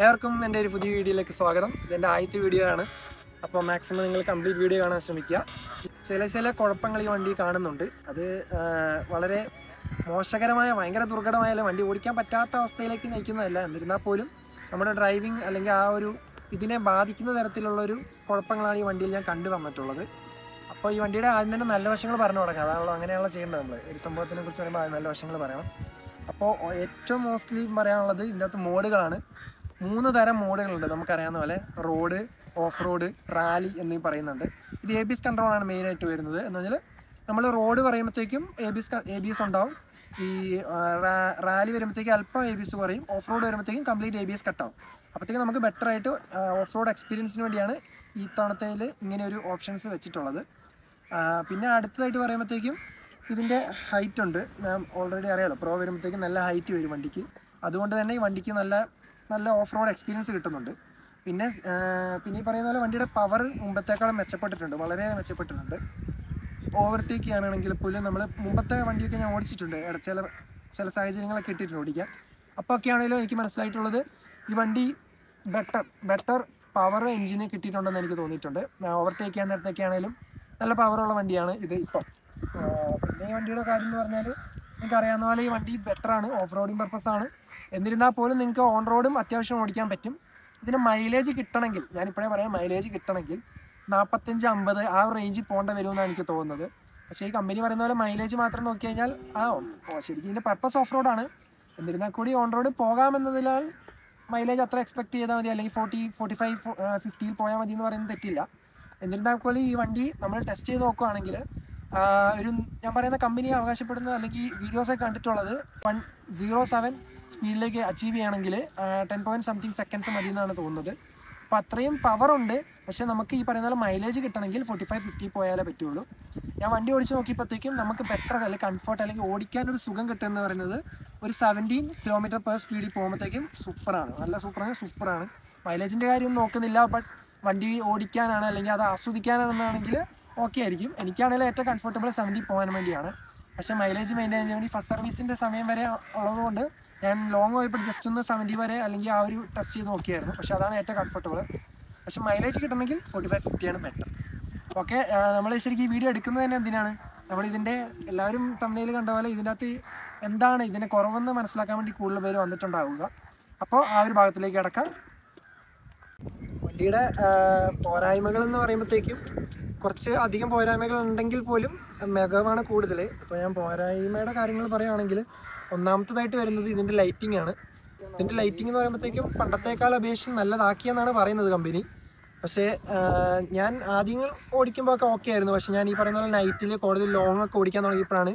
ഏവർക്കും എന്റെ ഒരു പുതിയ വീഡിയോയിലേക്ക് സ്വാഗതം. ഇതെന്റെ ആദ്യത്തെ വീഡിയോ ആണ്. അപ്പോൾ മാക്സിമം നിങ്ങൾ കംപ്ലീറ്റ് വീഡിയോ കാണാൻ ശ്രമിക്കുക. ചില ചില കുഴപ്പങ്ങൾ ഈ വണ്ടി കാണുന്നുണ്ട്. അത് വളരെ മോശകരമായ ഭയങ്കര ദുർഘടമായ വണ്ടി ഓടിക്കാൻ പറ്റാത്ത അവസ്ഥയിലേക്ക് നയിക്കുന്നതല്ല. എന്നിരുന്നാൽ പോലും നമ്മുടെ ഡ്രൈവിംഗ് അല്ലെങ്കിൽ ആ ഒരു ഇതിനെ ബാധിക്കുന്ന തരത്തിലുള്ളൊരു കുഴപ്പങ്ങളാണ് ഈ വണ്ടിയിൽ ഞാൻ കണ്ടു വന്നിട്ടുള്ളത്. അപ്പോൾ ഈ വണ്ടിയുടെ ആദ്യം തന്നെ നല്ല വശങ്ങൾ പറഞ്ഞു തുടങ്ങാം. അതാണല്ലോ അങ്ങനെയുള്ള ചെയ്യേണ്ടത് നമ്മൾ ഒരു സംഭവത്തിനെ കുറിച്ച് പറയുമ്പോൾ നല്ല വശങ്ങൾ പറയണം അപ്പോൾ ഏറ്റവും മോസ്റ്റ്ലി പറയാനുള്ളത് ഇതിനകത്ത് മോഡുകളാണ്. മൂന്ന് തരം മോഡുകളുണ്ട്. നമുക്കറിയാവുന്ന പോലെ റോഡ് ഓഫ് റോഡ് റാലി എന്നീ പറയുന്നുണ്ട്. ഇത് എ ബി എസ് കൺട്രോളാണ് മെയിനായിട്ട് വരുന്നത്. എന്ന് വെച്ചാൽ നമ്മൾ റോഡ് പറയുമ്പോഴത്തേക്കും A B S A B S ഉണ്ടാവും. ഈ റാലി വരുമ്പോഴത്തേക്കും അല്പം എ ബി എസ് കുറയും. ഓഫ് റോഡ് വരുമ്പോഴത്തേക്കും കംപ്ലീറ്റ് എ ബി എസ് കട്ടാവും അപ്പോഴത്തേക്കും നമുക്ക് ബെറ്റർ ആയിട്ട് ഓഫ് റോഡ് എക്സ്പീരിയൻസിന് വേണ്ടിയാണ് ഈ തവണത്തേൽ ഇങ്ങനെ ഒരു ഓപ്ഷൻസ് വെച്ചിട്ടുള്ളത്. പിന്നെ അടുത്തതായിട്ട് പറയുമ്പോഴത്തേക്കും ഇതിന്റെ ഹൈറ്റ് ഉണ്ട്. ഞാൻ ഓൾറെഡി അറിയാമല്ലോ പ്രോ വരുമ്പോഴത്തേക്കും നല്ല ഹൈറ്റ് വരും വണ്ടിക്ക്. അതുകൊണ്ട് തന്നെ ഈ വണ്ടിക്ക് നല്ല നല്ല ഓഫ് റോഡ് എക്സ്പീരിയൻസ് കിട്ടുന്നുണ്ട്. പിന്നെ പിന്നെ ഈ പറയുന്ന പോലെ വണ്ടിയുടെ പവർ മുമ്പത്തേക്കാളും മെച്ചപ്പെട്ടിട്ടുണ്ട്. വളരെ മെച്ചപ്പെട്ടിട്ടുണ്ട്. ഓവർടേക്ക് ചെയ്യാനാണെങ്കിൽ പോലും നമ്മൾ മുമ്പത്തെ വണ്ടിയൊക്കെ ഞാൻ ഓടിച്ചിട്ടുണ്ട്. ചില ചില സാഹചര്യങ്ങളൊക്കെ ഇട്ടിട്ടുണ്ട് ഓടിക്കാൻ. അപ്പോൾ ഒക്കെ ആണെങ്കിലും എനിക്ക് മനസ്സിലായിട്ടുള്ളത് ഈ വണ്ടി ബെറ്റർ ബെറ്റർ പവർ എഞ്ചിന് കിട്ടിയിട്ടുണ്ടെന്ന് എനിക്ക് തോന്നിയിട്ടുണ്ട്. ഓവർടേക്ക് ചെയ്യാൻ നേരത്തൊക്കെ ആണെങ്കിലും നല്ല പവറുള്ള വണ്ടിയാണ് ഇത് ഇപ്പം. പിന്നെ ഈ വണ്ടിയുടെ കാര്യം എന്ന് പറഞ്ഞാൽ നിങ്ങൾക്ക് അറിയാവുന്ന പോലെ ഈ വണ്ടി ബെറ്റർ ആണ് ഓഫ് റോഡിങ് പർപ്പസ് ആണ്. എന്നിരുന്നാൽ പോലും നിങ്ങൾക്ക് ഓൺ റോഡും അത്യാവശ്യം ഓടിക്കാൻ പറ്റും. ഇതിന് മൈലേജ് കിട്ടണമെങ്കിൽ ഞാനിപ്പോഴേ പറയാം മൈലേജ് കിട്ടണമെങ്കിൽ നാൽപ്പത്തഞ്ച് അമ്പത് ആ റേഞ്ചിൽ പോകേണ്ട വരുമെന്നാണ് എനിക്ക് തോന്നുന്നത്. പക്ഷേ ഈ കമ്പനി പറയുന്ന പോലെ മൈലേജ് മാത്രം നോക്കി കഴിഞ്ഞാൽ ആ ശരിക്കും ഇതിന്റെ പർപ്പസ് ഓഫ് റോഡാണ് എന്നിരുന്നാൽ കൂടി ഓൺ റോഡ് പോകാമെന്നതിനാൽ മൈലേജ് അത്ര എക്സ്പെക്ട് ചെയ്താൽ മതി. അല്ലെങ്കിൽ ഫോർട്ടി ഫോർട്ടി ഫൈവ് ഫിഫ്റ്റിയിൽ പോയാൽ മതി എന്ന് പറയുന്നത് തെറ്റില്ല. എന്നിരുന്നാൽ പോലും ഈ വണ്ടി നമ്മൾ ടെസ്റ്റ് ചെയ്ത് നോക്കുകയാണെങ്കിൽ ഒരു ഞാൻ പറയുന്ന കമ്പനി അവകാശപ്പെടുന്നത് അല്ലെങ്കിൽ വീഡിയോസൊക്കെ കണ്ടിട്ടുള്ളത് വൺ സീറോ സെവൻ സ്പീഡിലേക്ക് അച്ചീവ് ചെയ്യണമെങ്കിൽ ടെൻ പോയിന്റ് സംതിങ് സെക്കൻഡ്സ് മതി എന്നാണ് തോന്നുന്നത്. അപ്പോൾ അത്രയും പവർ ഉണ്ട്. പക്ഷേ നമുക്ക് ഈ പറയുന്ന പോലെ മൈലേജ് കിട്ടണമെങ്കിൽ ഫോർട്ടി ഫൈവ് ഫിഫ്റ്റി പോയാലേ പറ്റുള്ളൂ. ഞാൻ വണ്ടി ഓടിച്ച് നോക്കിയപ്പോഴത്തേക്കും നമുക്ക് ബെറ്റർ അല്ലെങ്കിൽ കംഫർട്ട് അല്ലെങ്കിൽ ഓടിക്കാൻ ഒരു സുഖം കിട്ടുമെന്ന് പറയുന്നത് ഒരു സെവന്റീൻ കിലോമീറ്റർ പെർ സ്പീഡിൽ പോകുമ്പോഴത്തേക്കും സൂപ്പറാണ് നല്ല സൂപ്പറാണ് സൂപ്പറാണ് മൈലേജിന്റെ കാര്യം നോക്കുന്നില്ല ബട്ട് വണ്ടി ഓടിക്കാനാണ് അല്ലെങ്കിൽ അത് ആസ്വദിക്കാനാണെന്നാണെങ്കിൽ ഓക്കെ ആയിരിക്കും. എനിക്കാണെങ്കിൽ ഏറ്റവും കംഫർട്ടബിൾ സെവന്റി പോകാൻ വേണ്ടിയാണ്. പക്ഷെ മൈലേജ് മെയിന്റെയിൻ ചെയ്യാൻ വേണ്ടി ഫസ്റ്റ് സർവീസിന്റെ സമയം വരെ ഉള്ളതുകൊണ്ട് ഞാൻ ലോങ് പോയപ്പോൾ ജസ്റ്റ് ഒന്ന് സെവന്റി വരെ അല്ലെങ്കിൽ ആ ഒരു ടെസ്റ്റ് ചെയ്ത് നോക്കിയായിരുന്നു. പക്ഷെ അതാണ് ഏറ്റവും കംഫർട്ടബിൾ പക്ഷെ മൈലേജ് കിട്ടണമെങ്കിൽ ഫോർട്ടി ഫൈവ് ഫിഫ്റ്റിയാണ് ബെറ്റർ ഓക്കെ നമ്മൾ ശരിക്കും ഈ വീഡിയോ എടുക്കുന്നത് തന്നെ എന്തിനാണ്? നമ്മൾ ഇതിന്റെ എല്ലാവരും തമ്മിൽ കണ്ട പോലെ ഇതിന്റെ അകത്ത് എന്താണ് ഇതിന്റെ കുറവെന്ന് മനസ്സിലാക്കാൻ വേണ്ടി കൂടുതൽ പേര് വന്നിട്ടുണ്ടാവുക. അപ്പോൾ ആ ഒരു ഭാഗത്തിലേക്ക് കിടക്കാം. വണ്ടിയുടെ പോരായ്മകൾ എന്ന് പറയുമ്പോഴത്തേക്കും കുറച്ച് അധികം പോരായ്മകൾ ഉണ്ടെങ്കിൽ പോലും മികവാണ് കൂടുതൽ അപ്പോൾ ഞാൻ പോരായ്മയുടെ കാര്യങ്ങൾ പറയുകയാണെങ്കിൽ ഒന്നാമത്തതായിട്ട് വരുന്നത് ഇതിന്റെ ലൈറ്റിംഗ് ആണ്. ഇതിന്റെ ലൈറ്റിംഗ് എന്ന് പറയുമ്പോഴത്തേക്കും പണ്ടത്തേക്കാൾ അപേക്ഷിച്ച് നല്ലതാക്കിയെന്നാണ് പറയുന്നത് കമ്പനി. പക്ഷേ ഞാൻ ആദ്യം ഓടിക്കുമ്പോൾ ഒക്കെ ഓക്കെ ആയിരുന്നു. പക്ഷേ ഞാൻ ഈ പറയുന്ന പോലെ നൈറ്റിൽ കൂടുതൽ ലോങ് ഒക്കെ ഓടിക്കാൻ തുടങ്ങിയപ്പോഴാണ്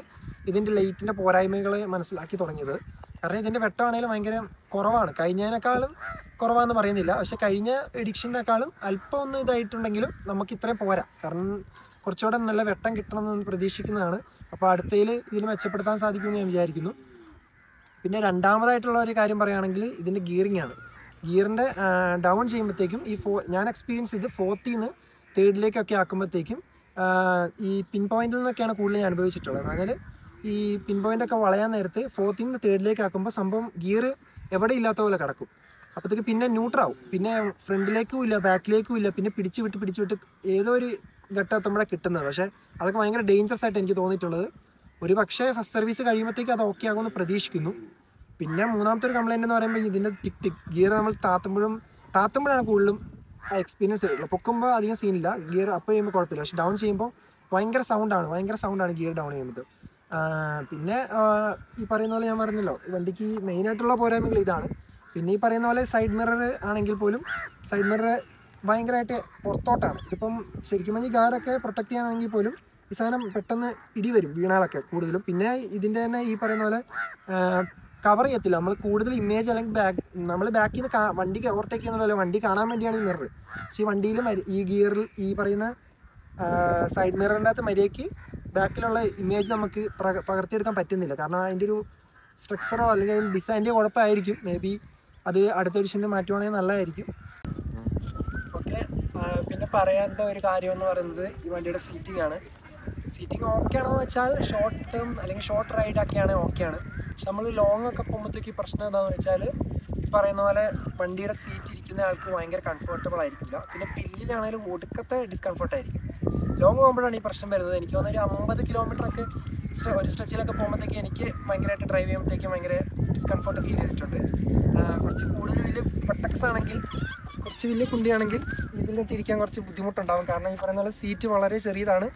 ഇതിന്റെ ലൈറ്റിന്റെ പോരായ്മകൾ മനസ്സിലാക്കി തുടങ്ങിയത്. കാരണം ഇതിന്റെ വെട്ടമാണെങ്കിലും ഭയങ്കര കുറവാണ്. കഴിഞ്ഞതിനേക്കാളും കുറവാന്ന് പറയുന്നില്ല. പക്ഷെ കഴിഞ്ഞ എഡിക്ഷനേക്കാളും അല്പം ഒന്ന് ഇതായിട്ടുണ്ടെങ്കിലും നമുക്ക് ഇത്രയും പോരാ. കാരണം കുറച്ചുകൂടെ നല്ല വെട്ടം കിട്ടണമെന്ന് പ്രതീക്ഷിക്കുന്നതാണ്. അപ്പോൾ അടുത്തതിൽ ഇതിൽ മെച്ചപ്പെടുത്താൻ സാധിക്കുമെന്ന് ഞാൻ വിചാരിക്കുന്നു. പിന്നെ രണ്ടാമതായിട്ടുള്ള ഒരു കാര്യം പറയുകയാണെങ്കിൽ ഇതിന്റെ ഗിയറിംഗ് ആണ്. ഗിയറിന്റെ ഡൗൺ ചെയ്യുമ്പോഴത്തേക്കും ഈ ഫോ ഞാൻ എക്സ്പീരിയൻസ് ചെയ്ത് ഫോർത്തിൽ നിന്ന് തേർഡിലേക്കൊക്കെ ആക്കുമ്പോഴത്തേക്കും ഈ പിൻ പോയിന്റിൽ നിന്നൊക്കെയാണ് കൂടുതൽ ഞാൻ അനുഭവിച്ചിട്ടുള്ളത്. അതായത് ഈ പിൻ പോയിന്റ് ഒക്കെ വളയാൻ നേരത്ത് നിന്ന് തേർഡിലേക്ക് ആക്കുമ്പോൾ സംഭവം ഗിയർ എവിടെ ഇല്ലാത്ത പോലെ കിടക്കും. അപ്പോഴത്തേക്ക് പിന്നെ ന്യൂട്രാവും പിന്നെ ഫ്രണ്ടിലേക്കും ഇല്ല ബാക്കിലേക്കും ഇല്ല. പിന്നെ പിടിച്ച് വിട്ട് പിടിച്ച് വിട്ട് ഏതോ ഒരു ഘട്ടം നമ്മുടെ കിട്ടുന്നത് പക്ഷേ അതൊക്കെ ഭയങ്കര ഡേഞ്ചറസ് ആയിട്ട് എനിക്ക് തോന്നിയിട്ടുള്ളത്. ഒരു പക്ഷേ ഫസ്റ്റ് സർവീസ് കഴിയുമ്പോഴത്തേക്ക് അത് ഓക്കെ ആകുമെന്ന് പ്രതീക്ഷിക്കുന്നു. പിന്നെ മൂന്നാമത്തെ ഒരു കംപ്ലൈന്റ് എന്ന് പറയുമ്പോൾ ഇതിന്റെ ടിക് ടിക് ഗിയർ നമ്മൾ താത്തുമ്പോഴും താത്തുമ്പോഴാണ് കൂടുതലും എക്സ്പീരിയൻസ് വരുള്ളൂ പൊക്കുമ്പോൾ അധികം സീനില്ല ഗിയർ അപ്പ് ചെയ്യുമ്പോൾ കുഴപ്പമില്ല. പക്ഷെ ഡൗൺ ചെയ്യുമ്പോൾ ഭയങ്കര സൗണ്ടാണ് ഭയങ്കര സൗണ്ടാണ് ഗിയർ ഡൗൺ ചെയ്യുന്നത്. പിന്നെ ഈ പറയുന്ന പോലെ ഞാൻ പറഞ്ഞല്ലോ വണ്ടിക്ക് വണ്ടിക്ക് മെയിനായിട്ടുള്ള പോരായ്മകൾ ഇതാണ്. പിന്നെ ഈ പറയുന്ന പോലെ സൈഡ് മിറർ ആണെങ്കിൽ പോലും സൈഡ് മിറർ ഭയങ്കരമായിട്ട് പുറത്തോട്ടാണ്. ഇതിപ്പം ശരിക്കും പറഞ്ഞാൽ ഗാർഡൊക്കെ പ്രൊട്ടക്ട് ചെയ്യാനാണെങ്കിൽ പോലും ഈ സാധനം പെട്ടെന്ന് ഇടി വരും വീണാലൊക്കെ കൂടുതലും. പിന്നെ ഇതിന്റെ തന്നെ ഈ പറയുന്ന പോലെ കവർ ചെയ്യത്തില്ല. നമ്മൾ കൂടുതൽ ഇമേജ് അല്ലെങ്കിൽ ബാക്ക് നമ്മൾ ബാക്കിൽ നിന്ന് കാ- വണ്ടി ഓവർടേക്ക് ചെയ്യുന്നതല്ല വണ്ടി കാണാൻ വേണ്ടിയാണ് ഈ മിറർ പക്ഷേ ഈ വണ്ടിയിൽ ഈ ഗിയറിൽ ഈ പറയുന്ന സൈഡ് മിററിന്റെ അകത്ത് മര്യാദയ്ക്ക് ബാക്കിലുള്ള ഇമേജ് നമുക്ക് പകർത്തിയെടുക്കാൻ പറ്റുന്നില്ല. കാരണം അതിന്റെ ഒരു സ്ട്രക്ചറോ അല്ലെങ്കിൽ അതിന്റെ ഡിസൈന്റെ കുഴപ്പമായിരിക്കും. മേ ബി അത് അടുത്ത എഡിഷന്റെ മാറ്റുവാണെങ്കിൽ നല്ലതായിരിക്കും. ഓക്കെ. പിന്നെ പറയാത്ത ഒരു കാര്യം എന്ന് പറയുന്നത് ഈ വണ്ടിയുടെ സീറ്റിംഗ് ആണ്. സീറ്റിംഗ് ഓക്കെ ആണെന്ന് വെച്ചാൽ ഷോർട്ട് ടേം അല്ലെങ്കിൽ ഷോർട്ട് റൈഡ് ആണെങ്കിൽ ഓക്കെയാണ് പക്ഷെ നമ്മൾ ലോങ് ഒക്കെ പോകുമ്പോഴത്തേക്ക് പ്രശ്നം എന്താണെന്ന് വെച്ചാൽ ഈ പറയുന്ന പോലെ വണ്ടിയുടെ സീറ്റ് ഇരിക്കുന്ന ആൾക്ക് ഭയങ്കര കംഫർട്ടബിൾ ആയിരിക്കില്ല. പിന്നെ പില്ലിലാണെങ്കിലും ഒടുക്കത്തെ ഡിസ്കംഫർട്ട് ആയിരിക്കും. ലോങ് പോകുമ്പോഴാണ് ഈ പ്രശ്നം വരുന്നത്. എനിക്ക് തോന്നുന്ന ഒരു അമ്പത് സ്ട്രെ- ഒരു സ്ട്രെച്ചിലൊക്കെ പോകുമ്പോഴത്തേക്ക് എനിക്ക് ഭയങ്കരമായിട്ട് ഡ്രൈവ് ചെയ്യുമ്പോഴത്തേക്ക് ഭയങ്കര ഡിസ്കംഫർട്ട് ഫീൽ ചെയ്തിട്ടുണ്ട്. കുറച്ച് കൂടുതൽ വലിയ ബട്ടക്സ് ആണെങ്കിൽ കുറച്ച് വലിയ കുണ്ടിയാണെങ്കിൽ ഇതിലൊക്കെ തിരിക്കാൻ കുറച്ച് ബുദ്ധിമുട്ടുണ്ടാകും കാരണം ഈ പറയുന്ന പോലെ സീറ്റ് വളരെ ചെറിയതാണ്.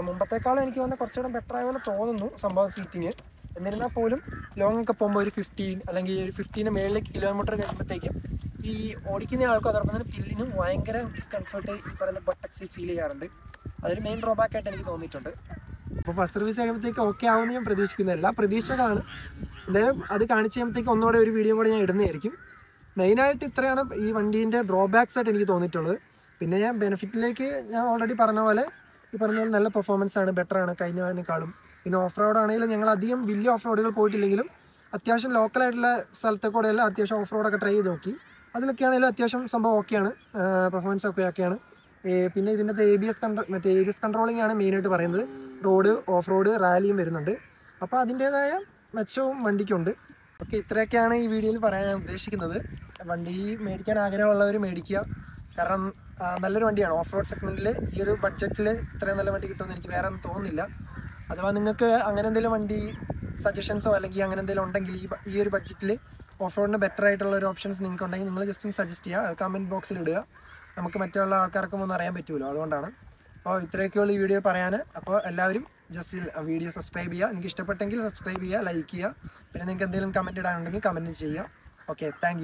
മുമ്പത്തേക്കാളും എനിക്ക് തോന്നുന്നത് കുറച്ചുകൂടെ ബെറ്റർ ആയെന്ന് തോന്നുന്നു സംഭവം സീറ്റിങ് എന്നിരുന്നാൽ പോലും ലോങ് ഒക്കെ പോകുമ്പോൾ ഒരു ഫിഫ്റ്റീൻ അല്ലെങ്കിൽ ഒരു ഫിഫ്റ്റീന് മേളിലേക്ക് കിലോമീറ്റർ കഴിയുമ്പോഴത്തേക്കും ഈ ഓടിക്കുന്ന ആൾക്കും അതോടൊപ്പം തന്നെ പില്ലിനും ഭയങ്കര ഡിസ്കംഫർട്ട് ഈ പറയുന്ന ബട്ടക്സിൽ ഫീൽ ചെയ്യാറുണ്ട്. അതൊരു മെയിൻ ഡ്രോബാക്ക് ആയിട്ട് എനിക്ക് തോന്നിയിട്ടുണ്ട്. അപ്പോൾ ഫസ്റ്റ് സർവീസ് കഴിയുമ്പോഴത്തേക്ക് ഓക്കെ ആവുമെന്ന് ഞാൻ പ്രതീക്ഷിക്കുന്നില്ല പ്രതീക്ഷകളാണ്. എന്തായാലും അത് കാണിച്ചു കഴിയുമ്പോഴത്തേക്ക് ഒന്നുകൂടെ ഒരു വീഡിയോ കൂടെ ഞാൻ ഇടുന്നതായിരിക്കും. മെയിനായിട്ട് ഇത്രയാണ് ഈ വണ്ടീന്റെ ഡ്രോബാക്സ് ആയിട്ട് എനിക്ക് തോന്നിയിട്ടുള്ളത്. പിന്നെ ഞാൻ ബെനിഫിറ്റിലേക്ക് ഞാൻ ഓൾറെഡി പറഞ്ഞ പോലെ ഈ പറഞ്ഞ പോലെ നല്ല പെർഫോമൻസ് ആണ് ബെറ്റർ ആണ് കഴിഞ്ഞതിനേക്കാളും. പിന്നെ ഓഫ് റോഡ് ആണെങ്കിലും ഞങ്ങൾ അധികം വലിയ ഓഫ് റോഡുകൾ പോയിട്ടില്ലെങ്കിലും അത്യാവശ്യം ലോക്കലായിട്ടുള്ള സ്ഥലത്തെ കൂടെ അത്യാവശ്യം ഓഫ് റോഡൊക്കെ ട്രൈ ചെയ്ത് നോക്കി. അതിലൊക്കെ ആണെങ്കിലും അത്യാവശ്യം സംഭവം ഓക്കെയാണ് പെർഫോമൻസ് ഒക്കെ ഓക്കെയാണ് പിന്നെ ഇതിന്റെ എ ബി എസ് കൺട്രോ മറ്റേ എ ബി എസ് കൺട്രോളിംഗ് ആണ് മെയിനായിട്ട് പറയുന്നത്. റോഡ് ഓഫ് റോഡ് റാലിയും വരുന്നുണ്ട്. അപ്പോൾ അതിന്റേതായ മെച്ചവും വണ്ടിക്കുണ്ട്. ഓക്കെ ഇത്രയൊക്കെയാണ് ഈ വീഡിയോയിൽ പറയാൻ ഉദ്ദേശിക്കുന്നത്. വണ്ടി മേടിക്കാൻ ആഗ്രഹമുള്ളവർ മേടിക്കുക. കാരണം നല്ലൊരു വണ്ടിയാണ്. ഓഫ് റോഡ് സെഗ്മെന്റിൽ ഈ ഒരു ബഡ്ജറ്റിൽ ഇത്രയും നല്ല വണ്ടി കിട്ടുമെന്ന് എനിക്ക് വേറെ ഒന്നും തോന്നുന്നില്ല. അഥവാ നിങ്ങൾക്ക് അങ്ങനെ എന്തെങ്കിലും വണ്ടി സജഷൻസോ അല്ലെങ്കിൽ അങ്ങനെ എന്തെങ്കിലും ഉണ്ടെങ്കിൽ ഈ ഈ ഒരു ബഡ്ജറ്റിൽ ഓഫ് റോഡിന് ബെറ്റർ ആയിട്ടുള്ള ഒരു ഓപ്ഷൻസ് നിങ്ങൾക്ക് ഉണ്ടെങ്കിൽ നിങ്ങൾ ജസ്റ്റ് സജസ്റ്റ് ചെയ്യുക. കമന്റ് ബോക്സിൽ ഇടുക. നമുക്ക് മറ്റുള്ള ആൾക്കാർക്കും ഒന്നും അറിയാൻ പറ്റുമല്ലോ അതുകൊണ്ടാണ്. അപ്പോൾ ഇത്രയൊക്കെയുള്ള ഈ വീഡിയോ പറയാൻ. അപ്പോൾ എല്ലാവരും ജസ്റ്റ് വീഡിയോ സബ്സ്ക്രൈബ് ചെയ്യുക. നിങ്ങൾക്ക് ഇഷ്ടപ്പെട്ടെങ്കിൽ സബ്സ്ക്രൈബ് ചെയ്യുക ലൈക്ക് ചെയ്യുക. പിന്നെ നിങ്ങൾക്ക് എന്തെങ്കിലും കമന്റ് ഇടാനുണ്ടെങ്കിൽ കമന്റ് ചെയ്യുക. Okay thank